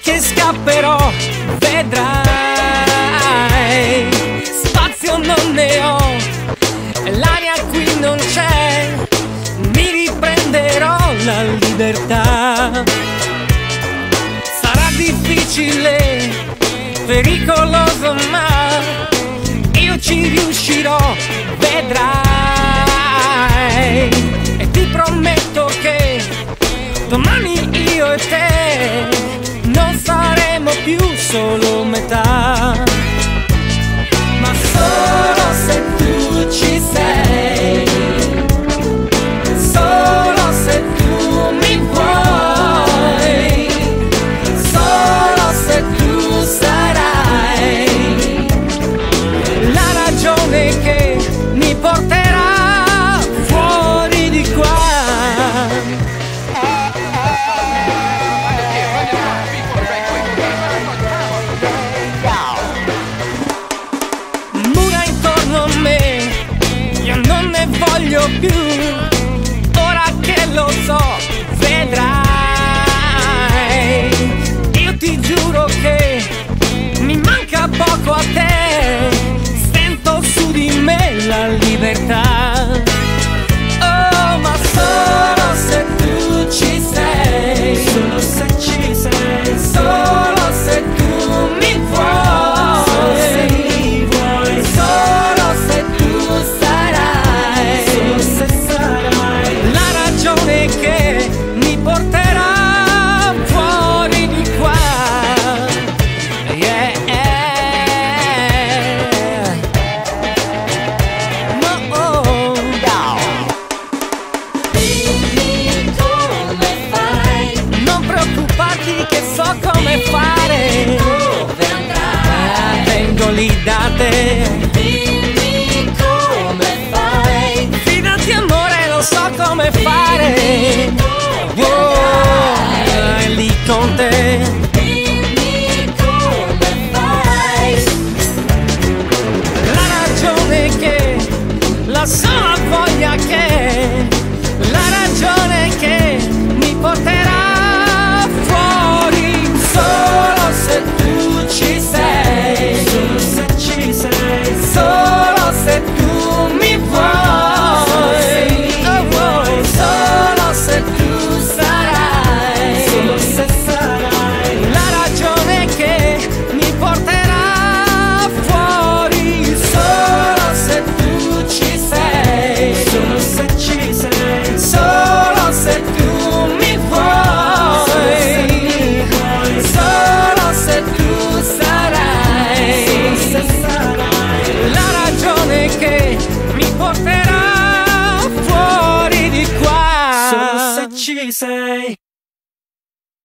che scapperò, vedrai. Spazio non ne ho, l'aria qui non c'è, mi riprenderò la libertà. Sarà difficile, pericoloso, ma io ci riuscirò, vedrai. Voglio più. Ora che lo so, vedrai. Io ti giuro che mi manca poco a te. Sento su di me la libertà. Lì da te Dimmi come fai, Fidati amore lo so come fare. dove oh. È lì con te. Dimmi come fai, La ragione che La sola voglia che say.